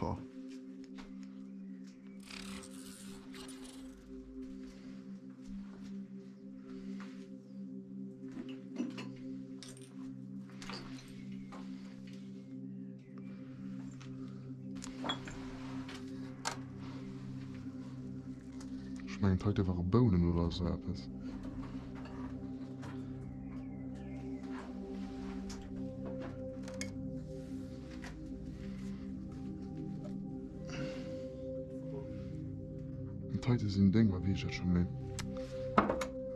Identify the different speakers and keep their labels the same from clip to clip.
Speaker 1: Boah. Ich meine, heute waren Bohnen oder so etwas. Heute sind Dinge, wie ich das schon meine.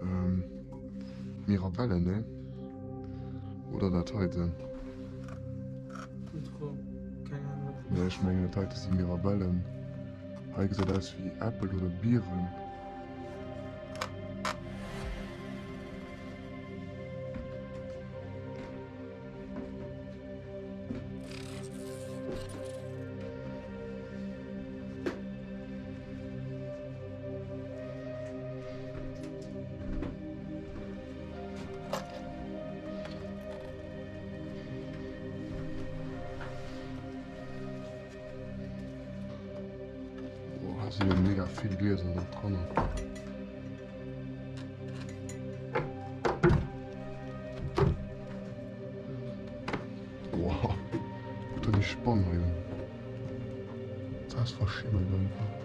Speaker 1: Ähm, Mirabelle, ne? Oder das heute.
Speaker 2: Keine Ahnung.
Speaker 1: Ja, ich meine, das heute sind Mirabellen. Heute sieht das wie Apple oder Bieren. Boah, sind mega viele Gläser da dran. Dir die Spanne an. Das verschimmelt einfach.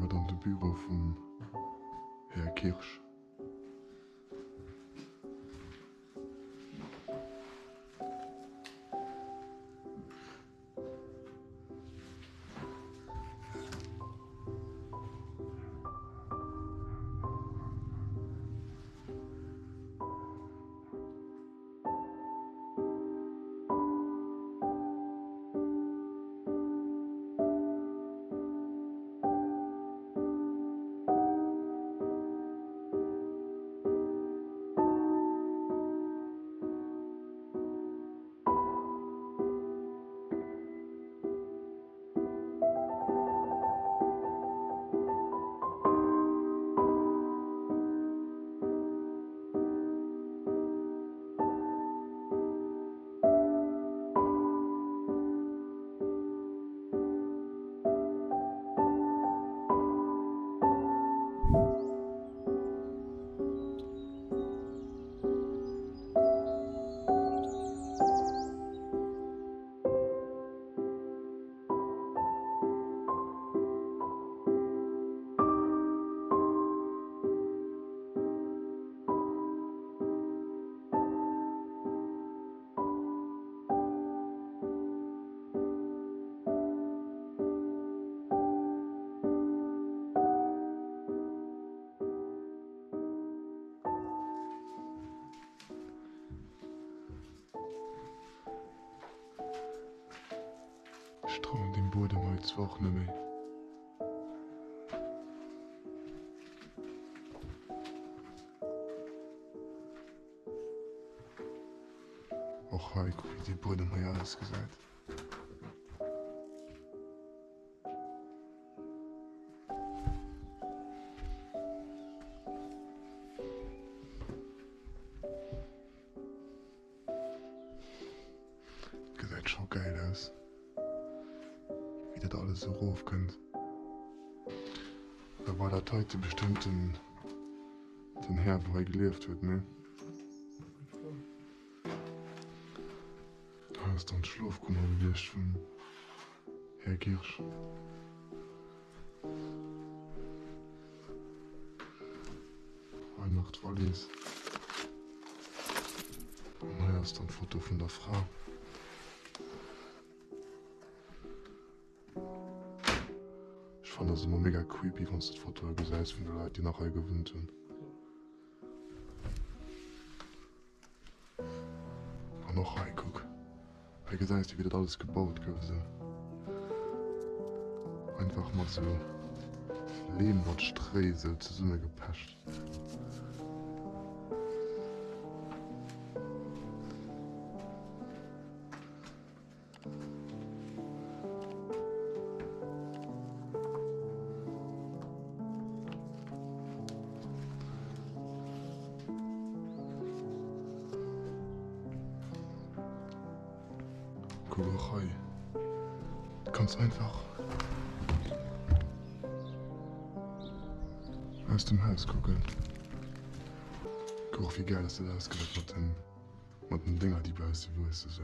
Speaker 1: War dann das Büro vom Herr Kirsch. Ich traue dem Boden mal zwei Wochen nicht mehr. Och, Heiko, wie die Boden mal alles gesagt. Gesagt schon geil aus. Wie das alles so rauf könnt. Da war das heute bestimmt den, den Herr, wo er gelebt wird, ne? Da ist dann Schlafkummer gewesen von Herr Kirsch. Weihnacht war dies. Naja, ist ein Foto von der Frau. Fand das immer mega creepy, wenn das Foto gesehen von den Leuten, die nachher gewöhnt sind. Und noch ein, guck. Wie gesagt, ist, wie das alles gebaut gewesen. Einfach mal so Lehm und Streisel zusammen gepasst. Kugelrei. Du kannst einfach aus dem Haus gucken. Guck, wie geil das da ausgelegt mit den, mit den Dinger, die bei uns die Wurst so.